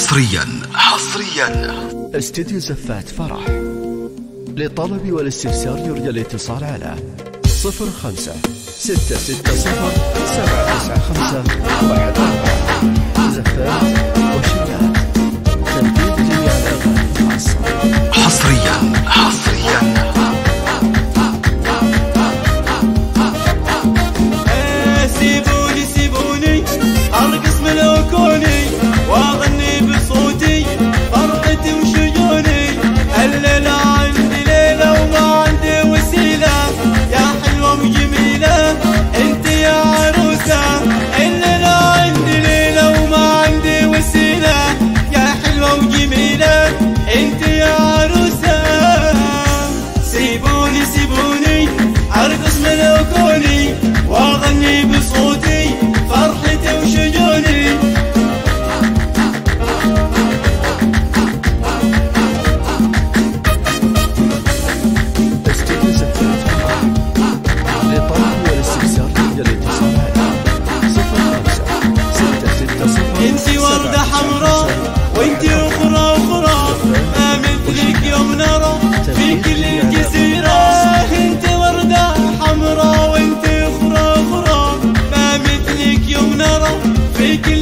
حصريا. حصريا. استديو زفات فرح. للطلب والاستفسار يرجى الاتصال على 05 660 795 14 زفات Making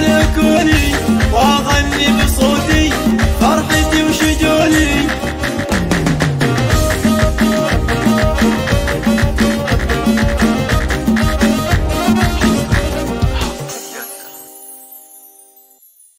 تركوني واغى